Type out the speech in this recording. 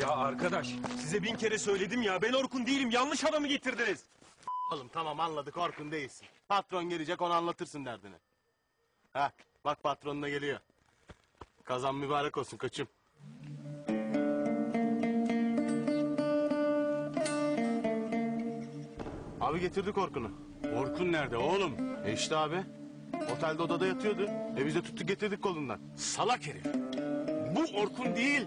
Ya arkadaş size bin kere söyledim ya ben Orkun değilim yanlış adamı getirdiniz. Oğlum tamam anladık Orkun değilsin. Patron gelecek ona anlatırsın derdini. Ha bak patronuna geliyor. Kazan mübarek olsun kaçım. Abi getirdik Orkun'u. Orkun nerede oğlum? E işte abi. Otelde odada yatıyordu. E biz de tuttuk getirdik kolundan. Salak herif. Bu Orkun değil.